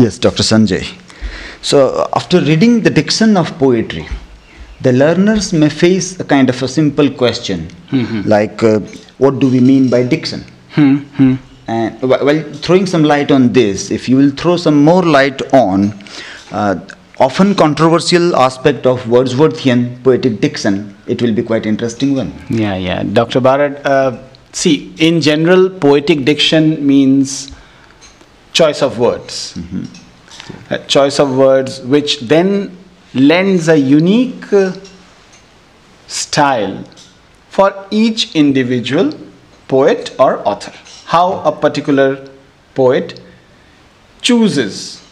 Yes, Dr. Sanjay. So, after reading the diction of poetry, the learners may face a kind of a simple question like, uh, what do we mean by diction? Hmm. And while throwing some light on this, if you will throw some more light on uh, often controversial aspect of Wordsworthian poetic diction, it will be quite interesting one. Yeah, yeah. Dr. Barad, uh, see, in general, poetic diction means choice of words. A choice of words which then lends a unique uh, style for each individual poet or author. How a particular poet chooses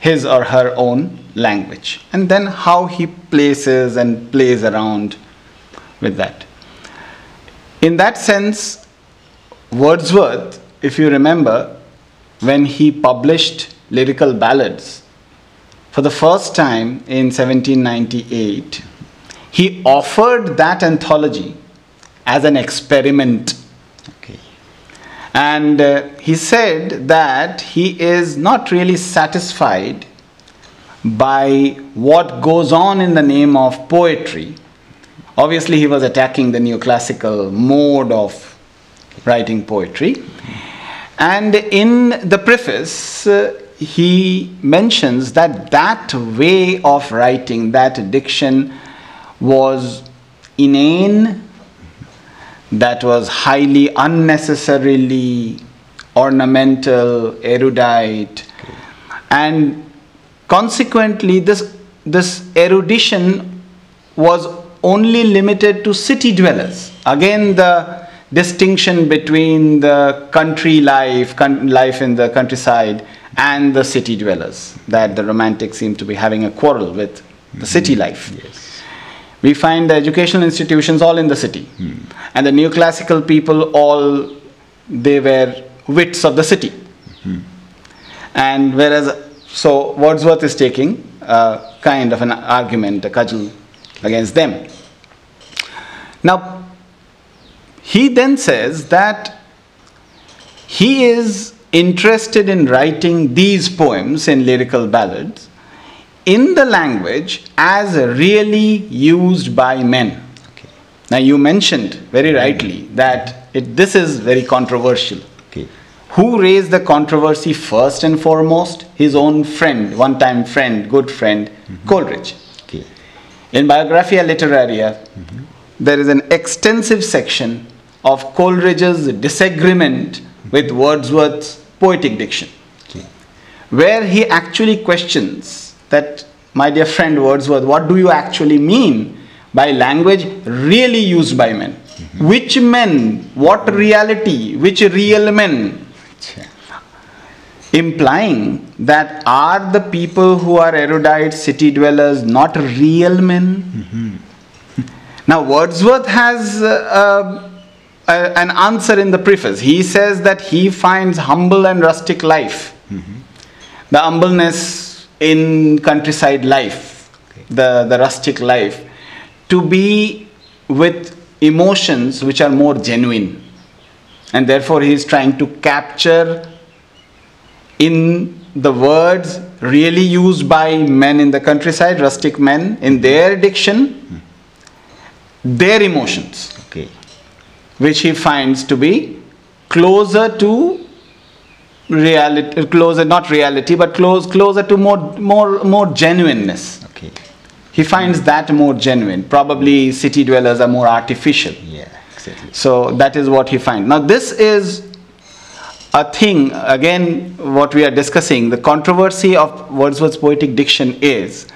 his or her own language and then how he places and plays around with that. In that sense, Wordsworth, if you remember, when he published lyrical ballads for the first time in 1798, he offered that anthology as an experiment. Okay. And uh, he said that he is not really satisfied by what goes on in the name of poetry. Obviously, he was attacking the neoclassical mode of writing poetry. And in the preface, uh, he mentions that that way of writing, that diction, was inane, that was highly unnecessarily ornamental, erudite, and consequently, this, this erudition was only limited to city dwellers. Again, the distinction between the country life, con- life in the countryside, and the city dwellers, that the romantics seem to be having a quarrel with the mm-hmm. city life. Yes. We find the educational institutions all in the city, mm-hmm. and the neoclassical people all they were wits of the city. Mm-hmm. And whereas, so Wordsworth is taking a kind of an argument, a cudgel against them. Now, he then says that he is interested in writing these poems in lyrical ballads in the language as really used by men. Okay. Now, you mentioned very mm-hmm. rightly that it, this is very controversial. Okay. Who raised the controversy first and foremost? His own friend, one time friend, good friend, mm-hmm. Coleridge. Okay. In Biographia Literaria, mm-hmm. there is an extensive section of Coleridge's disagreement with Wordsworth's poetic diction, Okay. where he actually questions that, my dear friend Wordsworth, what do you actually mean by language really used by men? Which men? What reality? Which real men? Implying that are the people who are erudite city dwellers not real men now wordsworth has uh, uh, a- an answer in the preface. He says that he finds humble and rustic life. The humbleness in countryside life the, the rustic life to be with emotions which are more genuine. And therefore he is trying to capture in the words really used by men in the countryside, rustic men, in their diction, their emotions, Okay. Which he finds to be closer to reality, closer not reality, but close closer to more more more genuineness. Okay. He finds that more genuine. Probably city dwellers are more artificial. Yeah, exactly. So that is what he finds. Now, this is a thing, again, what we are discussing. The controversy of Wordsworth's poetic diction is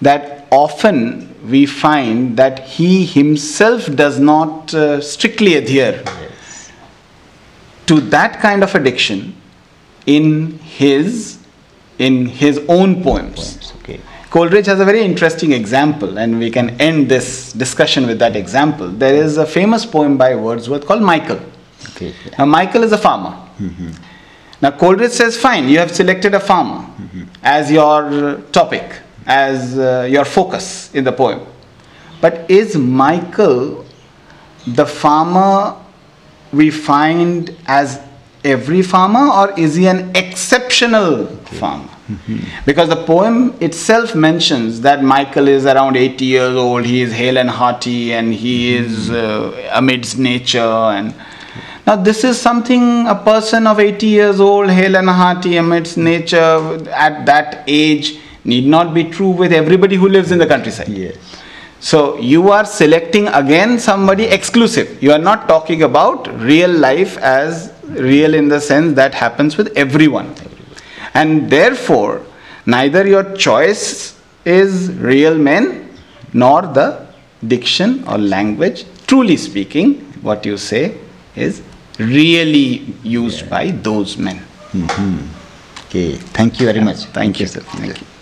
that often we find that he himself does not uh, strictly adhere Yes. to that kind of a diction in his in his own poems. Poems. Okay. Coleridge has a very interesting example, and we can end this discussion with that example. There is a famous poem by Wordsworth called Michael. Okay. Now, Michael is a farmer. Now, Coleridge says, fine, you have selected a farmer as your topic, as uh, your focus in the poem. But is Michael the farmer we find as every farmer, or is he an exceptional farmer? Because the poem itself mentions that Michael is around 80 years old, he is hale and hearty, and he is uh, amidst nature. And now, this is something a person of 80 years old, hale and hearty, amidst nature, at that age, need not be true with everybody who lives in the countryside. Yes. So you are selecting again somebody exclusive. You are not talking about real life as real in the sense that happens with everyone. And therefore, neither your choice is real men nor the diction or language. Truly speaking, what you say is really used by those men. Mm-hmm. Okay. Thank you very much. Thank you, sir. Thank you.